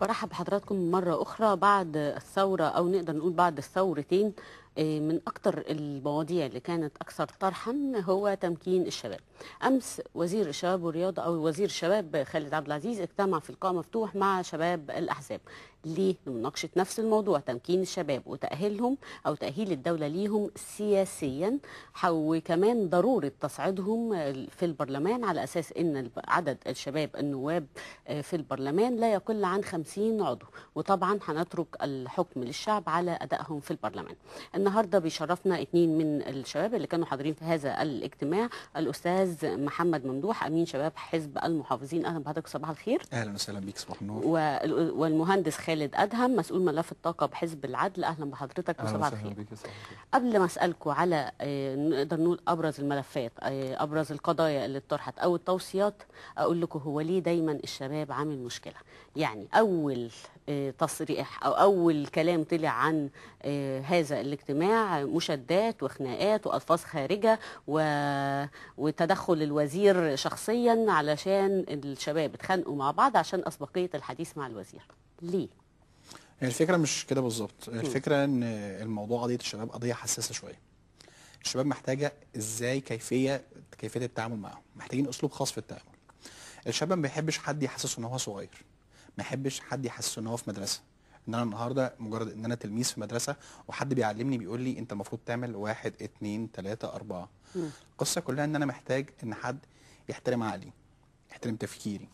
برحب بحضراتكم مرة أخرى بعد الثورة أو نقدر نقول بعد الثورتين آه، من أكثر المواضيع اللي كانت أكثر طرحا هو تمكين الشباب. أمس وزير الشباب والرياضة أو وزير الشباب خالد عبد العزيز اجتمع في لقاء مفتوح مع شباب الأحزاب. لمناقشة نفس الموضوع تمكين الشباب وتأهيلهم أو تأهيل الدولة ليهم سياسيا وكمان ضرورة تصعيدهم في البرلمان على أساس أن عدد الشباب النواب في البرلمان لا يقل عن 50 عضو. وطبعا هنترك الحكم للشعب على أدائهم في البرلمان. النهاردة بيشرفنا اثنين من الشباب اللي كانوا حاضرين في هذا الاجتماع الأستاذ محمد ممدوح أمين شباب حزب المحافظين. أهلا بحضرتك صباح الخير. أهلا وسهلا بيك صباح النور. وال- والمهندس خالد أدهم مسؤول ملف الطاقة بحزب العدل. أهلا بحضرتك وصباح الخير. قبل ما أسألكم على آه، نقدر نقول أبرز الملفات آه، أبرز القضايا اللي اتطرحت أو التوصيات أقول لكم هو ليه دايما الشباب عامل مشكلة. يعني أول آه، تصريح أو أول كلام طلع عن هذا الاجتماع مشادات وخناقات وألفاظ خارجة و... وتدخل الوزير شخصيا علشان الشباب اتخانقوا مع بعض عشان أسبقية الحديث مع الوزير. ليه؟ الفكرة مش كده بالظبط. الفكرة إن الموضوع قضية الشباب قضية حساسة شوية. الشباب محتاجة إزاي كيفية كيفية التعامل معاهم. محتاجين أسلوب خاص في التعامل. الشباب ما بيحبش حد يحسسه إن هو صغير. ما يحبش حد يحسسه إن هو في مدرسة. إن أنا النهارده مجرد إن أنا تلميذ في مدرسة وحد بيعلمني بيقول لي أنت المفروض تعمل واحد اتنين تلاتة أربعة. القصة كلها إن أنا محتاج إن حد يحترم عقلي يحترم تفكيري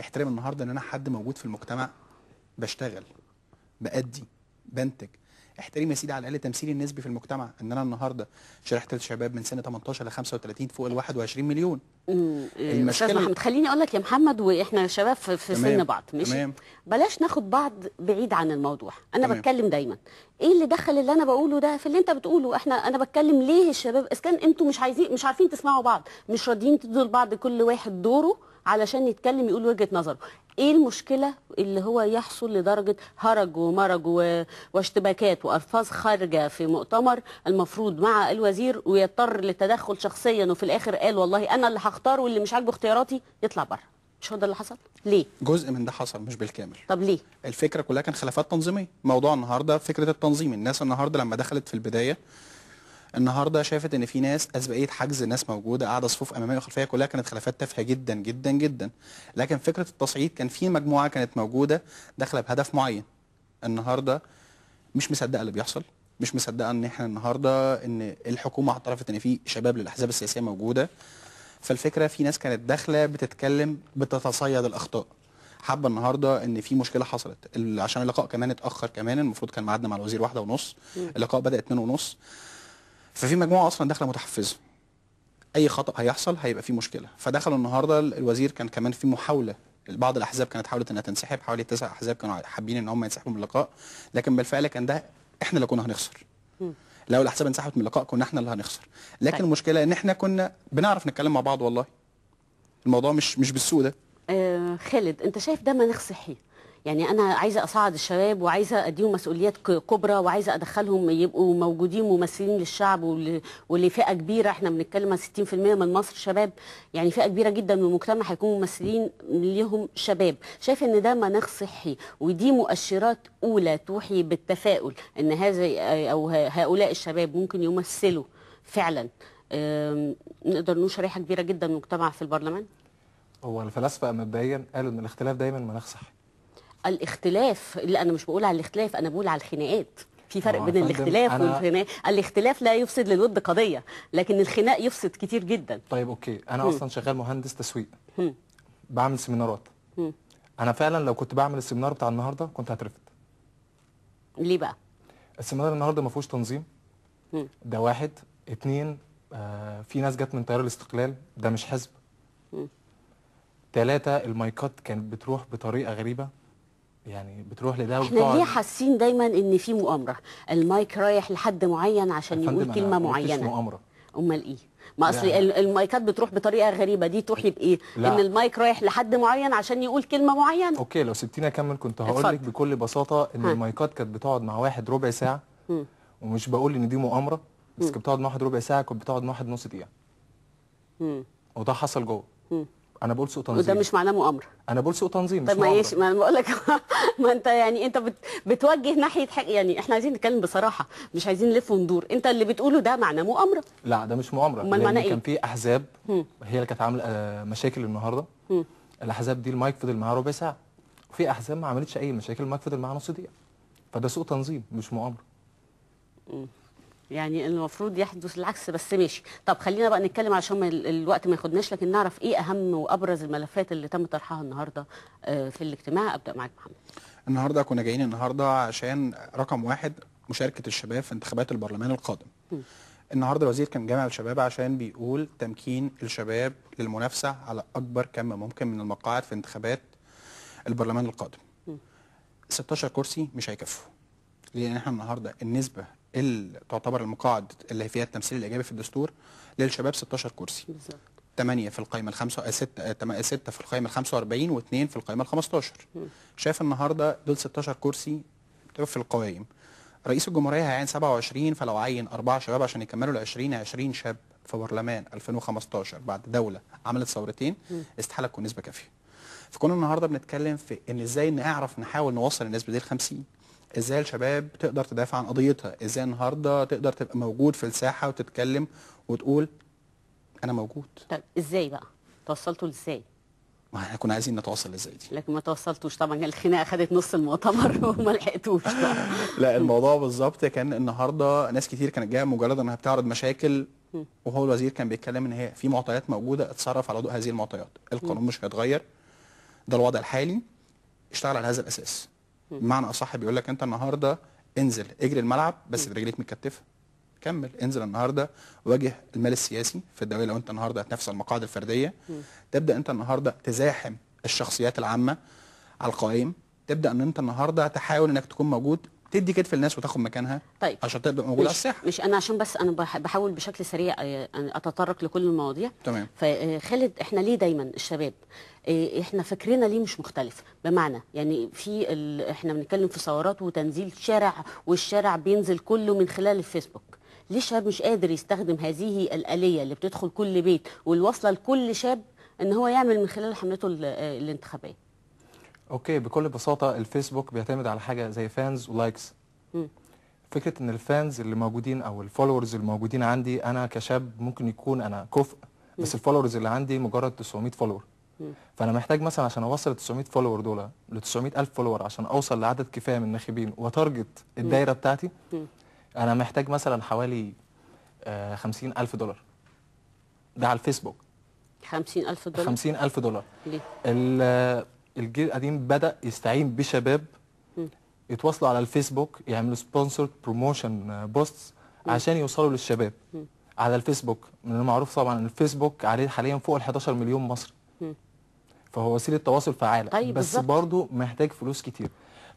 يحترم النهارده إن أنا حد موجود في المجتمع بشتغل. بأدي بنتج. احترم يا سيدي على الأقل تمثيلي النسبي في المجتمع. إن أنا النهارده شريحه الشباب من سن 18 ل 35 فوق ال 21 مليون. امم المشكلة- أستاذ محمد خليني أقول لك يا محمد وإحنا شباب في, في تمام، سن بعض ماشي؟ تمام. بلاش ناخد بعض بعيد عن الموضوع. أنا تمام. بتكلم دايما. إيه اللي دخل اللي أنا بقوله ده؟ في اللي أنت بتقوله. إحنا أنا بتكلم ليه الشباب؟ إذا كان أنتوا مش عايزين مش عارفين تسمعوا بعض مش راضيين تدوا لبعض كل واحد دوره علشان يتكلم يقول وجهة نظره. إيه المشكلة اللي هو يحصل لدرجة هرج ومرج. واشتباكات وألفاظ خارجة في مؤتمر المفروض مع الوزير ويضطر للتدخل شخصيا وفي الآخر قال والله أنا اللي هختار واللي مش عاجبه اختياراتي يطلع بره. مش هو ده اللي حصل؟ ليه؟ جزء من ده حصل مش بالكامل. طب ليه؟ الفكرة كلها كان خلافات تنظيمية. موضوع النهارده فكرة التنظيم. الناس النهارده لما دخلت في البداية النهارده شافت إن في ناس اسبقيه حجز ناس موجودة قاعدة صفوف أمامية وخلفية كلها كانت خلافات تافهة جدا جدا جدا. لكن فكرة التصعيد كان في مجموعة كانت موجودة داخلة بهدف معين. النهارده مش مصدقة اللي بيحصل مش مصدقة إن إحنا النهارده إن الحكومة اعترفت إن في شباب للأحزاب السياسية موجودة. فالفكرة في ناس كانت داخلة بتتكلم بتتصيد الأخطاء. حابة النهارده إن في مشكلة حصلت. عشان اللقاء كمان اتأخر كمان المفروض كان ميعادنا مع الوزير واحدة ونص. اللقاء بدأ اتنين ونص. ففي مجموعة أصلا داخلة متحفزة. أي خطأ هيحصل هيبقى في مشكلة. فدخلوا النهارده ال- الوزير كان كمان في محاولة. بعض الأحزاب كانت حاولت إنها تنسحب حوالي تسع أحزاب كانوا حابين إن هم ينسحبوا من اللقاء. لكن بالفعل كان ده إحنا اللي كنا هنخسر. لو الأحزاب انسحبت من اللقاء كنا إحنا اللي هنخسر. لكن طيب. المشكلة إن إحنا كنا بنعرف نتكلم مع بعض والله. الموضوع مش مش بالسوء ده. آه خالد أنت شايف ده مناخ صحي؟ يعني أنا عايزة اصعد الشباب وعايزة أديهم مسؤوليات كبرى وعايزة أدخلهم يبقوا موجودين ممثلين للشعب ول- ولفئة كبيرة. إحنا بنتكلم عن 60% من مصر شباب. يعني فئة كبيرة جدا من المجتمع هيكونوا ممثلين ليهم شباب. شايف إن ده مناخ صحي ودي مؤشرات أولى توحي بالتفاؤل إن هذا أو هؤلاء الشباب ممكن يمثلوا فعلا. نقدر نقول شريحة كبيرة جدا من المجتمع في البرلمان؟ هو الفلاسفة مبدئيا قالوا إن الاختلاف دايما مناخ صحي. الاختلاف لا أنا مش بقول على الاختلاف أنا بقول على الخناقات. في فرق هو بين الاختلاف والخناق. الاختلاف لا يفسد للود قضية لكن الخناق يفسد كتير جدا. طيب okay. أنا مم. أصلا شغال مهندس تسويق. مم. بعمل سيمينارات. مم. أنا فعلا لو كنت بعمل ال seminar بتاع النهارده كنت هترفد. ليه بقى؟ ال seminar النهارده ما فيهوش تنظيم. مم. ده واحد. اتنين آه في ناس جت من تيار الاستقلال. ده مش حزب. تلاتة المايكات كانت بتروح بطريقة غريبة. يعني بتروح لده إحنا ليه حاسين دايما إن في مؤامرة المايك رايح لحد معين عشان يقول كلمة معينة مؤامرة أمال إيه ما أصل. ال- المايكات بتروح بطريقة غريبة دي توحي بايه لا. إن المايك رايح لحد معين عشان يقول كلمة معينة okay لو سبتيني أكمل كنت هقول. لك بكل بساطة إن ها. المايكات كانت بتقعد مع واحد ربع ساعة مم. ومش بقول إن دي مؤامرة بس. كانت بتقعد مع واحد ربع ساعة كانت بتقعد مع واحد نص دقيقة. وده حصل جوه. أنا بقول سوء وده تنظيم. مش معناه مؤامرة. أنا بقول سوء تنظيم مش طب. إيش ما أنا بقول لك ما أنت يعني أنت بت بتوجه ناحية حاجة يعني إحنا عايزين نتكلم بصراحة مش عايزين نلف وندور. أنت اللي بتقوله ده معناه مؤامرة؟ لا ده مش مؤامرة. لأن معناه إيه؟ كان في أحزاب هم. هي اللي كانت عاملة آه، مشاكل النهارده. هم. الأحزاب دي المايك فضل معاها ربع ساعة. وفي أحزاب ما عملتش أي مشاكل المايك فضل معاها نص دقيقة. فده سوء تنظيم مش مؤامرة. يعني المفروض يحدث العكس بس ماشي طب خلينا بقى نتكلم عشان الوقت ما ياخدناش لكن نعرف إيه أهم وأبرز الملفات اللي تم طرحها النهارده آه، في الاجتماع أبدأ معاك محمد النهارده كنا جايين النهارده عشان رقم واحد مشاركة الشباب في انتخابات البرلمان القادم. النهارده الوزير كان جامع الشباب عشان بيقول تمكين الشباب للمنافسة على أكبر كم ممكن من المقاعد في انتخابات البرلمان القادم. 16 كرسي مش هيكفوا. لأن إحنا النهارده النسبة تعتبر المقاعد اللي فيها التمثيل الإيجابي في الدستور للشباب 16 كرسي. بالظبط. 8 في القائمه الخمسة 6 6 في القائمه ال 45 و2 في القائمه ال 15 شايف النهارده دول 16 كرسي في القوائم. رئيس الجمهورية هيعين 27 فلو عين أربعة شباب عشان يكملوا ال 20 20 شاب في برلمان 2015 بعد دولة عملت ثورتين استحالة تكون نسبة كافية. فكنا النهارده بنتكلم في إن إزاي نعرف نحاول نوصل النسبة دي ل 50 إزاي الشباب تقدر تدافع عن قضيتها؟ إزاي النهارده تقدر تبقى موجود في الساحة وتتكلم وتقول أنا موجود؟ طب إزاي بقى؟ توصلتوا إزاي ما إحنا كنا عايزين نتواصل إزاي دي. لكن ما توصلتوش. طبعا الخناقة خدت نص المؤتمر وما لحقتوش. لا الموضوع بالظبط كان النهارده ناس كتير كانت جاية مجرد إنها بتعرض مشاكل وهو الوزير كان بيتكلم إن هي في معطيات موجودة اتصرف على ضوء هذه المعطيات. القانون مش هيتغير. ده الوضع الحالي. اشتغل على هذا الأساس. بمعنى أصح بيقول لك أنت النهارده انزل اجري الملعب بس برجليك متكتفة. كمل انزل النهارده واجه المال السياسي في الدولة لو انت النهارده هتنافس على المقاعد الفردية. تبدأ أنت النهارده تزاحم الشخصيات العامة على القوائم. تبدأ أن أنت النهارده تحاول إنك تكون موجود تدي كتف للناس وتاخد مكانها طيب. عشان تبقى موجود على الساحة. مش أنا عشان بس أنا بح- بحاول بشكل سريع آه، أتطرق لكل المواضيع. تمام. فخالد إحنا ليه دايما الشباب آه، إحنا فكرنا ليه مش مختلف؟ بمعنى يعني في ال... إحنا بنتكلم في ثورات وتنزيل شارع والشارع بينزل كله من خلال الفيسبوك. ليه الشاب مش قادر يستخدم هذه الآلية اللي بتدخل كل بيت والواصلة لكل شاب إن هو يعمل من خلال حملته ال- آه، الانتخابية؟ okay بكل بساطة الفيسبوك بيعتمد على حاجة زي fans و likes. فكرة إن ال fans اللي موجودين أو ال followers اللي موجودين عندي أنا كشاب ممكن يكون أنا كفء بس ال followers اللي عندي مجرد 900 follower. فأنا محتاج مثلا عشان أوصل ال 900 follower دول ل 900 ألف follower عشان أوصل لعدد كفاية من الناخبين و target الدايرة بتاعتي. أنا محتاج مثلا حوالي آه 50 ألف دولار ده على الفيسبوك خمسين ألف دولار 50 ألف دولار ليه؟ ال- الجيل القديم بدأ يستعين بشباب. يتواصلوا على الفيسبوك يعملوا sponsor promotion posts عشان يوصلوا للشباب. على الفيسبوك من المعروف طبعا إن الفيسبوك عليه حاليا فوق ال 11 مليون مصري. فهو وسيلة تواصل فعالة طيب بس. برضه محتاج فلوس كتير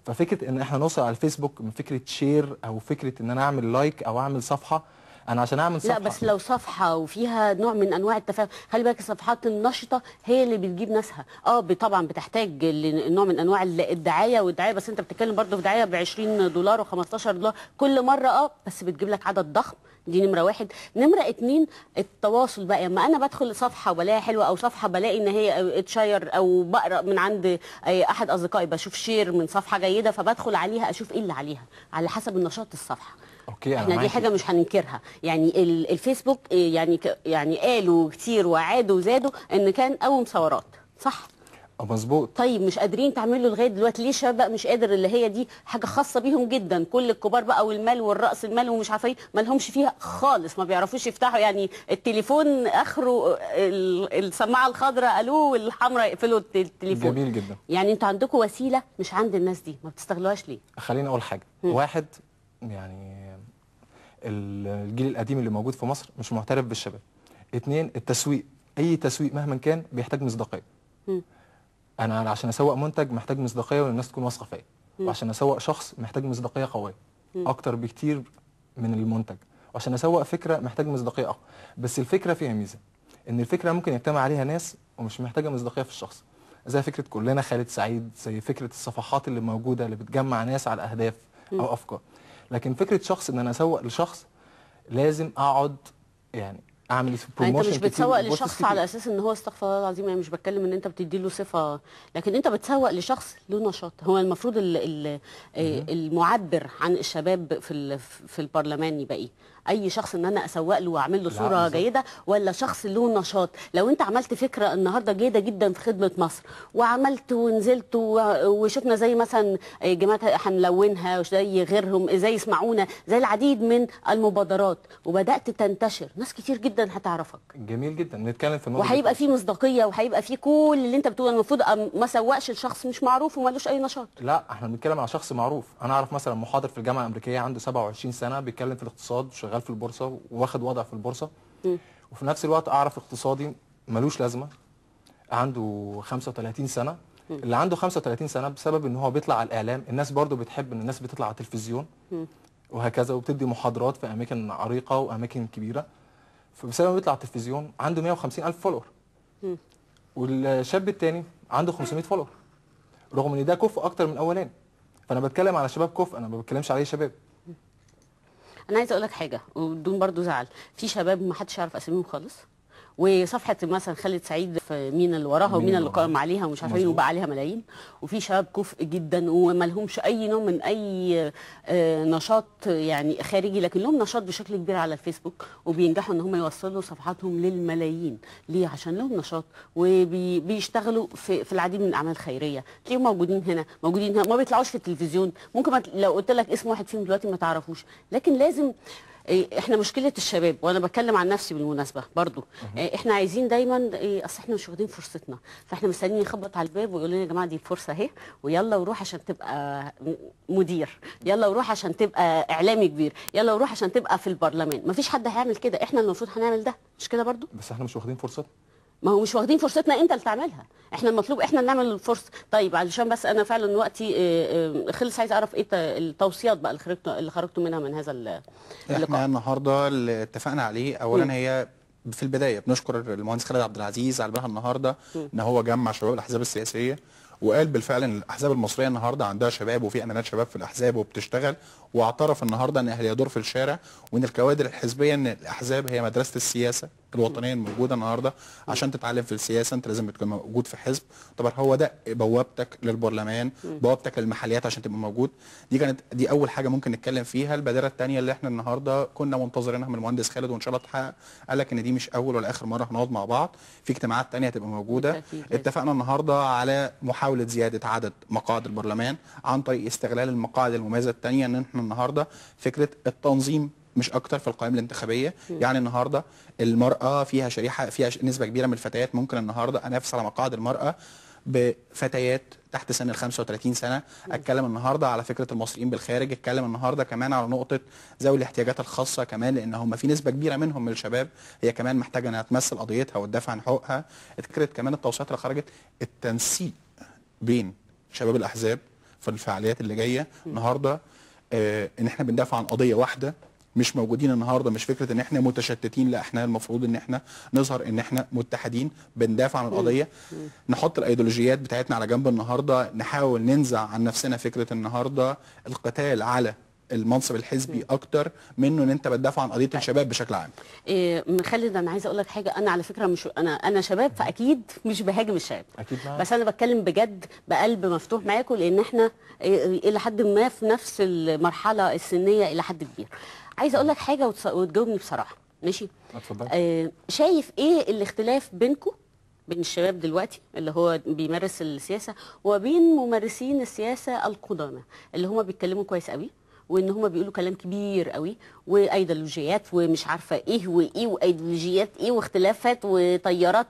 ففكرة إن إحنا نوصل على الفيسبوك من فكرة share أو فكرة إن أنا أعمل like أو أعمل صفحة أنا عشان أعمل صفحة. لا بس لو صفحة وفيها نوع من أنواع التفاهم خلي بالك الصفحات النشطة هي اللي بتجيب ناسها. آه طبعا بتحتاج نوع من أنواع ال- الدعاية والدعاية بس أنت بتتكلم برضه في دعاية ب 20 دولار و15 دولار كل مرة آه بس بتجيب لك عدد ضخم. دي نمرة واحد. نمرة اتنين التواصل بقى. اما أنا بدخل صفحة بلاقيها حلوة أو صفحة بلاقي إن هي اتشير أو بقرأ من عند أحد أصدقائي بشوف share من صفحة جيدة فبدخل عليها أشوف إيه اللي عليها على حسب النشاط الصفحة. okay إحنا دي. حاجة مش هننكرها. يعني ال- الفيسبوك إيه يعني يعني قالوا كتير وعادوا وزادوا إن كان قوم ثورات صح؟ آه، مظبوط. طيب مش قادرين تعملوا لغاية دلوقتي ليه الشباب بقى مش قادر اللي هي دي حاجة خاصة بيهم جدا؟ كل الكبار بقى والمال والرأس المال ومش عارفة إيه ما لهمش فيها خالص ما بيعرفوش يفتحوا. يعني التليفون آخره ال- السماعة الخضراء ألو والحمراء يقفلوا الت- التليفون. جميل جدا. يعني أنتوا عندكم وسيلة مش عند الناس دي ما بتستغلوهاش ليه؟ خليني أقول حاجة. مم. واحد يعني الجيل القديم اللي موجود في مصر مش معترف بالشباب. اتنين التسويق. أي تسويق مهما كان بيحتاج مصداقية. أنا عشان أسوق منتج محتاج مصداقية والناس تكون واثقة فيا. وعشان أسوق شخص محتاج مصداقية قوية. أكتر بكتير من المنتج. وعشان أسوق فكرة محتاج مصداقية أقوى. بس الفكرة فيها ميزة. إن الفكرة ممكن يجتمع عليها ناس ومش محتاجة مصداقية في الشخص. زي فكرة كلنا خالد سعيد زي فكرة الصفحات اللي موجودة اللي بتجمع ناس على اهداف. أو أفكار. لكن فكرة شخص إن أنا أسوق لشخص لازم أقعد يعني أعمل يعني أنت بروموشن مش بتسوق لشخص. على أساس إن هو استغفر الله العظيم يعني مش بتكلم إن أنت بتدي له صفه لكن أنت بتسوق لشخص له نشاط. هو المفروض ال ال المعبر عن الشباب في في البرلمان يبقى إيه؟ أي شخص إن أنا أسوق له وأعمل له صورة. جيدة ولا شخص له نشاط. لو أنت عملت فكرة النهارده جيدة جدا في خدمة مصر وعملت ونزلت وشفنا زي مثلا جماعة هنلونها زي غيرهم زي اسمعونا زي العديد من المبادرات. وبدأت تنتشر. ناس كتير جدا هتعرفك. جميل جدا. نتكلم في النقطه وهيبقى. في مصداقية وهيبقى في كل اللي أنت بتقوله. المفروض ما سوقش لشخص مش معروف ومالوش أي نشاط. لا إحنا بنتكلم على شخص معروف. أنا أعرف مثلا محاضر في الجامعة الأمريكية عنده 27 سنة بيتكلم في الاقتصاد وشغال في البورصة واخد وضع في البورصة. وفي نفس الوقت أعرف اقتصادي ملوش لازمة. عنده 35 سنة. اللي عنده 35 سنة بسبب إن هو بيطلع على الإعلام. الناس برضو بتحب إن الناس بتطلع على التلفزيون. وهكذا. وبتدي محاضرات في أماكن عريقة وأماكن كبيرة. فبسبب بيطلع على التلفزيون عنده 150 ألف follower والشاب التاني عنده 500 follower رغم إن ده كفء أكتر من الاولاني فأنا بتكلم على شباب كفء. أنا ما بتكلمش على اي شباب. أنا عايزه أقول لك حاجة وبدون برضو زعل. في شباب ما حدش يعرف اساميهم خالص. وصفحة مثلا خالد سعيد في مين اللي وراها مين ومين اللي. قائم عليها ومش مظبوط. وبقى عليها ملايين. وفي شباب كفء جدا وما لهمش أي نوع من أي آه، نشاط يعني خارجي لكن لهم نشاط بشكل كبير على الفيسبوك وبينجحوا إن هم يوصلوا صفحاتهم للملايين. ليه؟ عشان لهم نشاط وبيشتغلوا في في العديد من الأعمال الخيرية. تلاقيهم موجودين هنا موجودين هنا ما بيطلعوش في التلفزيون. ممكن لو قلت لك اسم واحد فيهم دلوقتي ما تعرفوش. لكن لازم إحنا مشكلة الشباب وأنا بتكلم عن نفسي بالمناسبة برضو. إيه، إحنا عايزين دايما إيه، أصل إحنا مش واخدين فرصتنا. فإحنا مستنيين يخبط على الباب ويقول لنا يا جماعة دي الفرصه أهي ويلا وروح عشان تبقى مدير. يلا وروح عشان تبقى إعلامي كبير. يلا وروح عشان تبقى في البرلمان. مفيش حد هيعمل كده. إحنا المفروض هنعمل ده. مش كده برضو؟ بس إحنا مش واخدين فرصتنا. ما هو مش واخدين فرصتنا انت اللي تعملها. إحنا المطلوب إحنا نعمل الفرصه طيب علشان بس أنا فعلا وقتي آه، آه، خلص عايز اعرف إيه التوصيات بقى اللي خرجتوا اللي خرجتوا منها من هذا ال- إحنا اللقاء النهارده اللي اتفقنا عليه. اولا هي في البداية بنشكر المهندس خالد عبد العزيز على بالها النهارده إن هو جمع شباب الأحزاب السياسية وقال بالفعل إن الأحزاب المصرية النهارده عندها شباب وفي امانات شباب في الأحزاب وبتشتغل واعترف النهارده إن أهل يدور في الشارع وإن الكوادر الحزبية إن الأحزاب هي مدرسة السياسة الوطنية الموجودة النهارده عشان تتعلم في السياسة أنت لازم تكون موجود في حزب. طبعا هو ده بوابتك للبرلمان بوابتك للمحليات عشان تبقى موجود. دي كانت دي أول حاجة ممكن نتكلم فيها. البادرة الثانية اللي إحنا النهارده كنا منتظرينها من المهندس خالد وإن شاء الله تحقق قال لك إن دي مش أول ولا آخر مرة هنقعد مع بعض. في اجتماعات ثانية هتبقى موجودة. اتفقنا النهارده على محاولة زيادة عدد مقاعد البرلمان عن طريق استغلال المقاعد المميزة الثانية إن إحنا النهارده فكرة التنظيم مش أكتر في القائمه الانتخابية. يعني النهارده المرأة فيها شريحة فيها نسبة كبيرة من الفتيات. ممكن النهارده انافس على مقاعد المرأة بفتيات تحت سن ال 35 سنة. أتكلم النهارده على فكرة المصريين بالخارج. أتكلم النهارده كمان على نقطة ذوي الاحتياجات الخاصة كمان لأن هم في نسبة كبيرة منهم من الشباب هي كمان محتاجة إنها تمثل قضيتها وتدافع عن حقوقها. فكرة كمان التوصيات اللي خرجت التنسيق بين شباب الأحزاب في الفعاليات اللي جاية النهارده آه إن إحنا بندافع عن قضية واحدة مش موجودين النهارده مش فكرة إن إحنا متشتتين لا إحنا المفروض إن إحنا نظهر إن إحنا متحدين بندافع عن القضية. نحط الأيديولوجيات بتاعتنا على جنب النهارده نحاول ننزع عن نفسنا فكرة النهارده القتال على المنصب الحزبي أكتر منه إن أنت بتدافع عن قضية الشباب بشكل عام. إيه من خالد أنا عايزه أقول لك حاجة. أنا على فكرة مش أنا أنا شباب فأكيد مش بهاجم الشباب. أكيد معاك. بس أنا بتكلم بجد بقلب مفتوح معاكم لأن إحنا إيه إلى حد ما في نفس المرحلة السنية إلى حد كبير. عايزه أقول لك حاجة وتص- وتجاوبني بصراحة. ماشي؟ اتفضل. آه شايف إيه الاختلاف بينكم بين الشباب دلوقتي اللي هو بيمارس السياسة وبين ممارسين السياسة القدامى اللي هم بيتكلموا كويس قوي؟ وإن هم بيقولوا كلام كبير قوي وأيديولوجيات ومش عارفة إيه وإيه وأيديولوجيات إيه واختلافات وطيارات.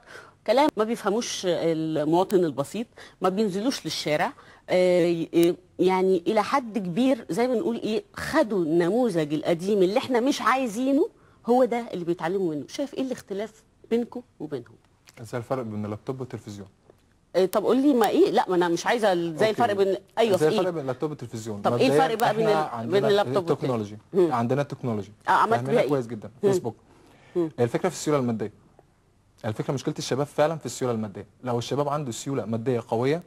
كلام ما بيفهموش المواطن البسيط ما بينزلوش للشارع. آه، يعني إلى حد كبير زي ما نقول إيه خدوا النموذج القديم اللي إحنا مش عايزينه هو ده اللي بيتعلموا منه. شايف إيه الاختلاف بينكم وبينهم؟ زي الفرق بين اللابتوب والتلفزيون؟ طب قول لي ما إيه لا ما أنا مش عايزة زي. الفرق بين أيوه في زي الفرق إيه؟ بين اللابتوب والتلفزيون. طب إيه مبدئياً الفرق بقى بين ال- بين ال laptop ال technology. مم. عندنا ال technology. آه، عملت بيها إيه؟ كويس جدا. فيسبوك. الفكرة في السيولة المادية. الفكرة مشكلة الشباب فعلا في السيولة المادية. لو الشباب عنده سيولة مادية قوية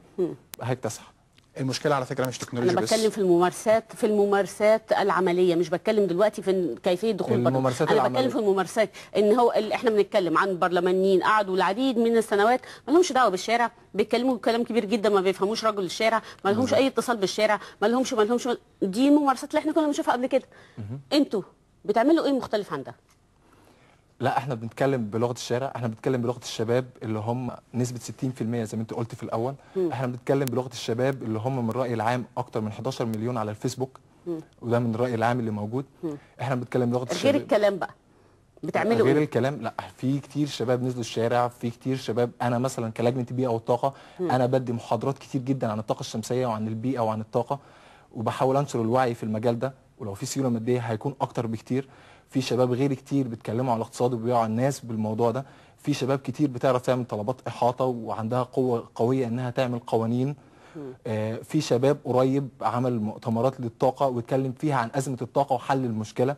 هيكتسح المشكلة على فكرة مش تكنولوجيا أنا بس. بتكلم في الممارسات في الممارسات العملية مش بتكلم دلوقتي في كيفية دخول البرلمان. الممارسات أنا العملية. بتكلم في الممارسات إن هو اللي إحنا بنتكلم عن برلمانيين قعدوا العديد من السنوات ما لهمش دعوة بالشارع بيتكلموا كلام كبير جدا ما بيفهموش رجل الشارع ما لهمش أي اتصال بالشارع ما لهمش ما لهمش دي الممارسات اللي إحنا كنا بنشوفها قبل كده. أنتوا بتعملوا إيه مختلف عن ده؟ لا إحنا بنتكلم بلغة الشارع إحنا بنتكلم بلغة الشباب اللي هم نسبة 60% زي ما انت قلت في الأول. إحنا بنتكلم بلغة الشباب اللي هم من الراي العام أكتر من 11 مليون على الفيسبوك. وده من الرأي العام اللي موجود. إحنا بنتكلم بلغة غير الشباب. الكلام بقى. بتعملوا غير إيه؟ الكلام لا في كتير شباب نزلوا الشارع في كتير شباب أنا مثلا كلجنة البيئه والطاقة أنا بدي محاضرات كتير جدا عن الطاقة الشمسية وعن البيئة وعن الطاقة وبحاول أنشر الوعي في المجال ده. ولو في سيولة مادية هيكون أكتر بكتير. في شباب غيري كتير بيتكلموا على الاقتصاد وبيوعوا الناس بالموضوع ده. في شباب كتير بتعرف تعمل طلبات إحاطة وعندها قوة قوية إنها تعمل قوانين. آه، في شباب قريب عمل مؤتمرات للطاقة واتكلم فيها عن أزمة الطاقة وحل المشكلة.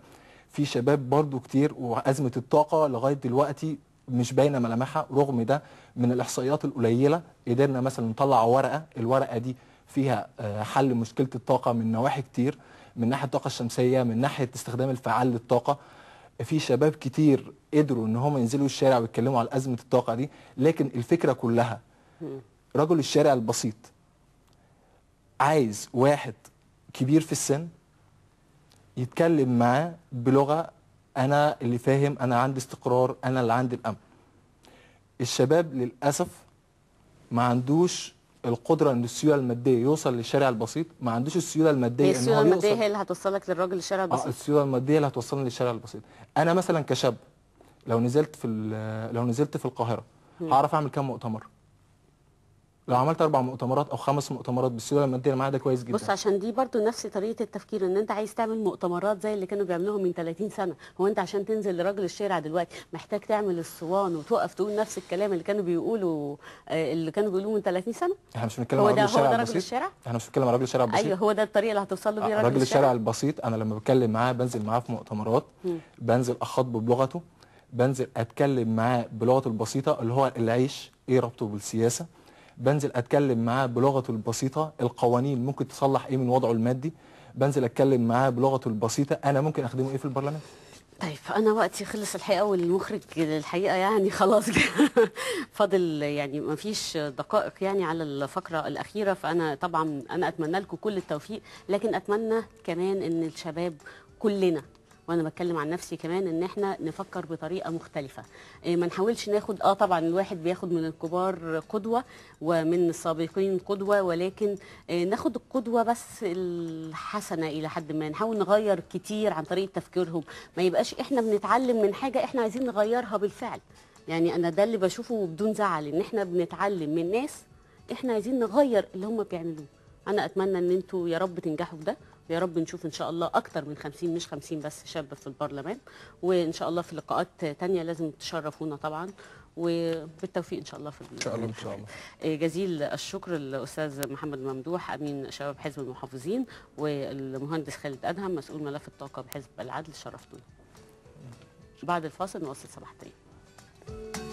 في شباب برضو كتير وأزمة الطاقة لغاية دلوقتي مش باينة ملامحها رغم ده من الإحصائيات القليلة. قدرنا مثلا نطلع ورقة الورقة دي فيها آه، حل مشكلة الطاقة من نواحي كتير. من ناحية الطاقة الشمسية من ناحية استخدام الفعال للطاقة. في شباب كتير قدروا إن هم ينزلوا الشارع ويتكلموا على أزمة الطاقة دي لكن الفكرة كلها رجل الشارع البسيط عايز واحد كبير في السن يتكلم معاه بلغة أنا اللي فاهم أنا عندي استقرار أنا اللي عندي الأمن. الشباب للأسف ما عندوش القدرة إن السيولة المادية يوصل للشارع البسيط ما عندوش السيولة المادية إن السيولة المادية هي اللي هتوصلك للراجل الشارع آه البسيط. السيولة المادية اللي هتوصلني للشارع البسيط. أنا مثلا كشاب لو نزلت في لو نزلت في القاهرة هعرف أعمل كام مؤتمر؟ لو عملت أربع مؤتمرات أو خمس مؤتمرات بالسيوله المادية اللي ده كويس جدا. بص عشان دي برضو نفس طريقة التفكير إن أنت عايز تعمل مؤتمرات زي اللي كانوا بيعملوهم من 30 سنة. هو أنت عشان تنزل لراجل الشارع دلوقتي محتاج تعمل الصوان وتقف تقول نفس الكلام اللي كانوا بيقولوا آه، اللي كانوا بيقولوه من 30 سنة؟ إحنا مش بنتكلم هو عن راجل هو الشارع ده راجل البسيط. الشارع؟ إحنا مش بنتكلم عن راجل الشارع البسيط. أيوه هو ده الطريقة اللي هتوصل له بيها آه، راجل الشارع؟ البسيط أنا لما بتكلم معاه بنزل معاه في مؤتمرات بنزل اخاطبه بلغته بنزل أتكلم معاه بلغته البسيطة اللي هو العيش إيه ربطه بالسياسة. بنزل أتكلم معاه بلغته البسيطة. القوانين ممكن تصلح إيه من وضعه المادي؟ بنزل أتكلم معاه بلغته البسيطة. أنا ممكن أخدمه إيه في البرلمان؟ طيب أنا وقتي خلص الحقيقة والمخرج الحقيقة يعني خلاص. فاضل يعني ما فيش دقائق يعني على الفقرة الأخيرة. فأنا طبعا أنا أتمنى لكم كل التوفيق لكن أتمنى كمان إن الشباب كلنا وأنا بتكلم عن نفسي كمان إن إحنا نفكر بطريقة مختلفة. إيه ما نحاولش ناخد آه طبعا الواحد بياخد من الكبار قدوة ومن السابقين قدوة ولكن إيه ناخد القدوة بس الحسنة إلى حد ما. نحاول نغير كتير عن طريقة تفكيرهم. ما يبقاش إحنا بنتعلم من حاجة إحنا عايزين نغيرها بالفعل. يعني أنا ده اللي بشوفه بدون زعل إن إحنا بنتعلم من ناس إحنا عايزين نغير اللي هم بيعملوه. أنا أتمنى إن أنتوا يا رب تنجحوا في ده. ويا رب نشوف إن شاء الله أكتر من 50 مش 50 بس شاب في البرلمان. وإن شاء الله في لقاءات تانية لازم تشرفونا طبعا. وبالتوفيق إن شاء الله في إن شاء الله إن شاء الله. إيه، جزيل الشكر للأستاذ محمد ممدوح أمين شباب حزب المحافظين والمهندس خالد أدهم مسؤول ملف الطاقة بحزب العدل. شرفتونا. بعد الفاصل نواصل صباح التاني